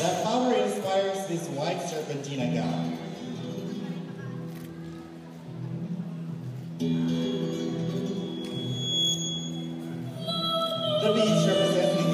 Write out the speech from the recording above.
That power inspires this white serpentina gown. The beach represents